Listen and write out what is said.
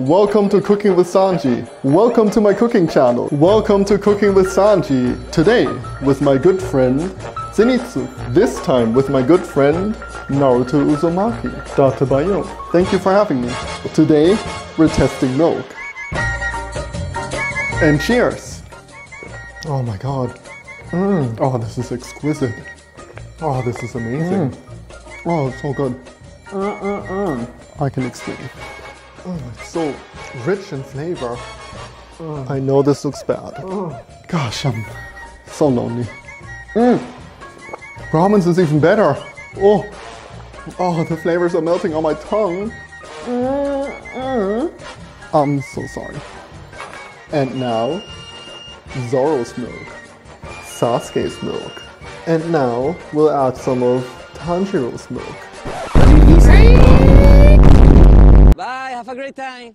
Welcome to Cooking with Sanji. Welcome to my cooking channel. Welcome to Cooking with Sanji. Today, with my good friend Zenitsu. This time with my good friend Naruto Uzumaki. Dattebayo. Thank you for having me. Today, we're testing milk. And cheers. Oh my god. Mm. Oh, this is exquisite. Oh, this is amazing. Mm. Oh, it's so good. Uh, uh, uh. I can explain. It's so rich in flavor. I know this looks bad. Gosh, I'm so lonely. Mm. Is even better. Oh, oh, the flavors are melting on my tongue. I'm so sorry. And now, Zoro's milk, Sasuke's milk, and now we'll add some of Tanjiro's milk. A great time.